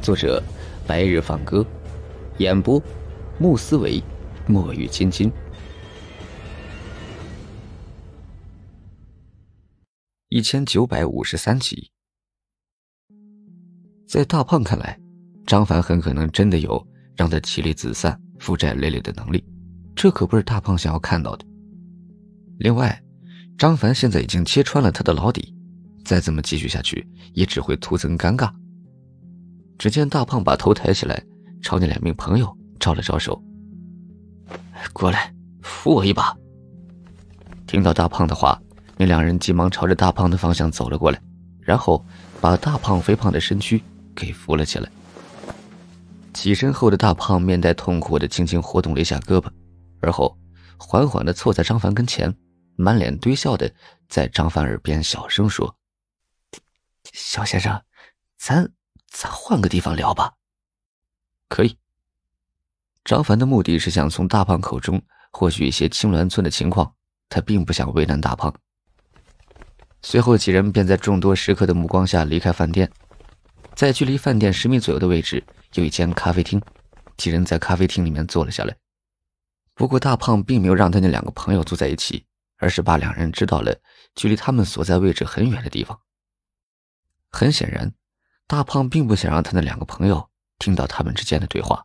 作者：白日放歌，演播：穆思维、墨雨金金。一千九百五十三集，在大胖看来，张凡很可能真的有让他妻离子散、负债累累的能力，这可不是大胖想要看到的。另外，张凡现在已经揭穿了他的老底，再这么继续下去，也只会徒增尴尬。只见大胖把头抬起来，朝那两名朋友招了招手：“过来，扶我一把。”听到大胖的话，那两人急忙朝着大胖的方向走了过来，然后把大胖肥胖的身躯给扶了起来。起身后的大胖面带痛苦的轻轻活动了一下胳膊，而后缓缓的凑在张凡跟前，满脸堆笑的在张凡耳边小声说：“小先生，咱……”咱换个地方聊吧。可以。张凡的目的是想从大胖口中获取一些青鸾村的情况，他并不想为难大胖。随后，几人便在众多食客的目光下离开饭店。在距离饭店十米左右的位置，有一间咖啡厅。几人在咖啡厅里面坐了下来。不过，大胖并没有让他那两个朋友坐在一起，而是把两人支到了距离他们所在位置很远的地方。很显然。大胖并不想让他那两个朋友听到他们之间的对话。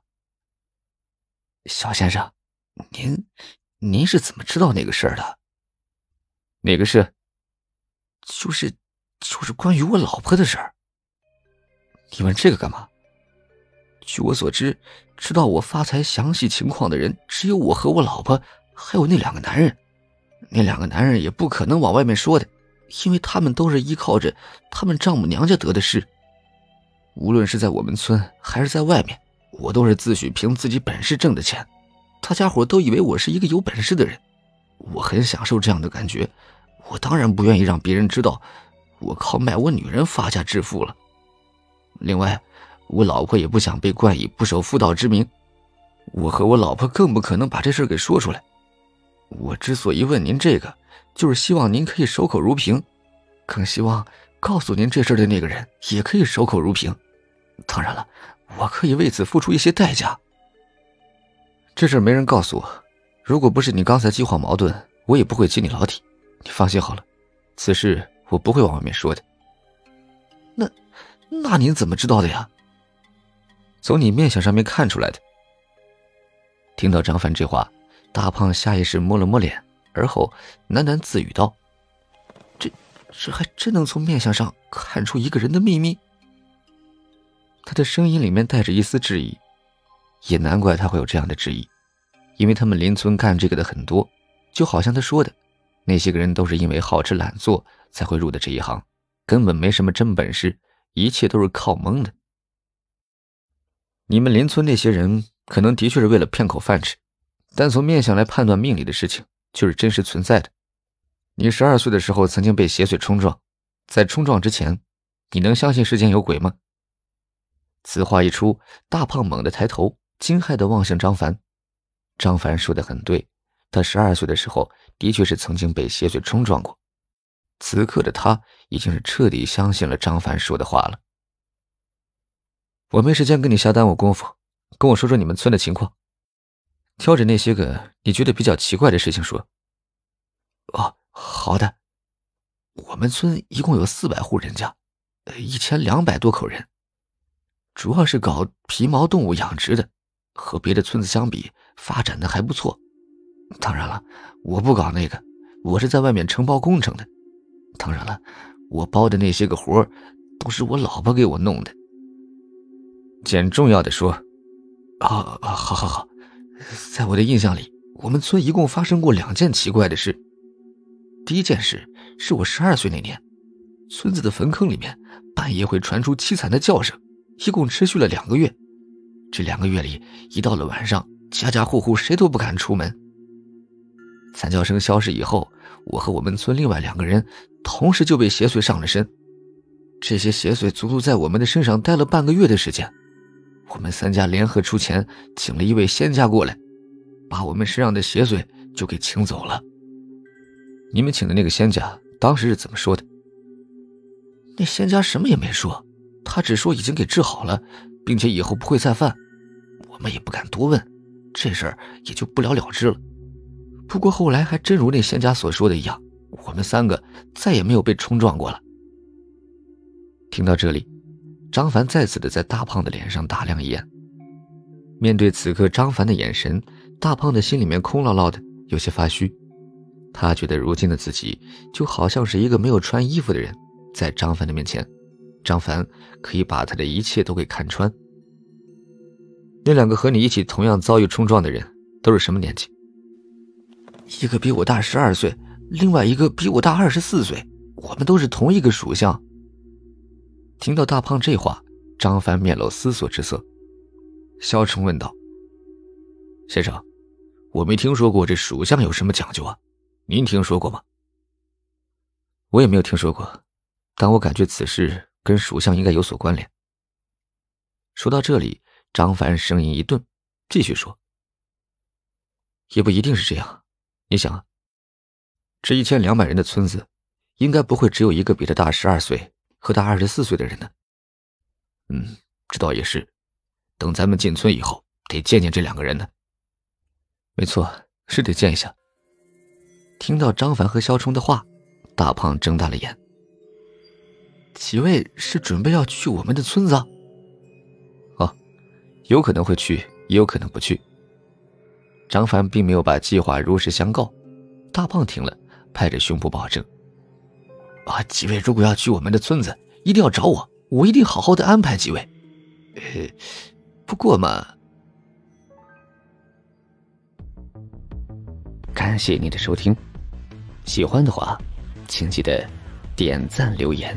小先生，您，您是怎么知道那个事儿的？哪个事？就是，就是关于我老婆的事儿。你问这个干嘛？据我所知，知道我发财详细情况的人只有我和我老婆，还有那两个男人。那两个男人也不可能往外面说的，因为他们都是依靠着他们丈母娘家得的势。无论是在我们村还是在外面，我都是自诩凭自己本事挣的钱。大家伙都以为我是一个有本事的人，我很享受这样的感觉。我当然不愿意让别人知道我靠卖我女人发家致富了。另外，我老婆也不想被冠以不守妇道之名，我和我老婆更不可能把这事给说出来。我之所以问您这个，就是希望您可以守口如瓶，更希望告诉您这事的那个人也可以守口如瓶。当然了，我可以为此付出一些代价。这事没人告诉我，如果不是你刚才激化矛盾，我也不会揭你老底。你放心好了，此事我不会往外面说的。那，那您怎么知道的呀？从你面相上面看出来的。听到张凡这话，大胖下意识摸了摸脸，而后喃喃自语道：“这，这还真能从面相上看出一个人的秘密。”他的声音里面带着一丝质疑，也难怪他会有这样的质疑，因为他们邻村干这个的很多，就好像他说的，那些个人都是因为好吃懒做才会入的这一行，根本没什么真本事，一切都是靠蒙的。你们邻村那些人可能的确是为了骗口饭吃，但从面相来判断命里的事情就是真实存在的。你十二岁的时候曾经被邪祟冲撞，在冲撞之前，你能相信世间有鬼吗？此话一出，大胖猛地抬头，惊骇地望向张凡。张凡说的很对，他十二岁的时候的确是曾经被邪祟冲撞过。此刻的他已经是彻底相信了张凡说的话了。我没时间跟你瞎耽误功夫，跟我说说你们村的情况，挑着那些个你觉得比较奇怪的事情说。哦，好的。我们村一共有四百户人家，一千两百多口人。主要是搞皮毛动物养殖的，和别的村子相比，发展的还不错。当然了，我不搞那个，我是在外面承包工程的。当然了，我包的那些个活都是我老婆给我弄的。简重要的说，啊啊，好好好，在我的印象里，我们村一共发生过两件奇怪的事。第一件事是我十二岁那年，村子的坟坑里面半夜会传出凄惨的叫声。一共持续了两个月，这两个月里，一到了晚上，家家户户谁都不敢出门。惨叫声消失以后，我和我们村另外两个人同时就被邪祟上了身。这些邪祟足足在我们的身上待了半个月的时间。我们三家联合出钱，请了一位仙家过来，把我们身上的邪祟就给请走了。你们请的那个仙家当时是怎么说的？那仙家什么也没说。他只说已经给治好了，并且以后不会再犯。我们也不敢多问，这事儿也就不了了之了。不过后来还真如那仙家所说的一样，我们三个再也没有被冲撞过了。听到这里，张凡再次的在大胖的脸上打量一眼。面对此刻张凡的眼神，大胖的心里面空落落的，有些发虚。他觉得如今的自己就好像是一个没有穿衣服的人，在张凡的面前，张凡可以把他的一切都给看穿。那两个和你一起同样遭遇冲撞的人都是什么年纪？一个比我大十二岁，另外一个比我大二十四岁，我们都是同一个属相。听到大胖这话，张凡面露思索之色。萧冲问道：“先生，我没听说过这属相有什么讲究啊？您听说过吗？”我也没有听说过，但我感觉此事跟属相应该有所关联。说到这里，张凡声音一顿，继续说：“也不一定是这样。你想啊，这一千两百人的村子，应该不会只有一个比他大十二岁和大二十四岁的人呢。嗯，这倒也是。”等咱们进村以后，得见见这两个人呢。没错，是得见一下。听到张凡和肖冲的话，大胖睁大了眼。几位是准备要去我们的村子？哦，有可能会去，也有可能不去。张凡并没有把计划如实相告。大胖听了，拍着胸脯保证：“啊，几位如果要去我们的村子，一定要找我，我一定好好的安排几位。”呃。不过嘛，感谢你的收听，喜欢的话，请记得点赞留言。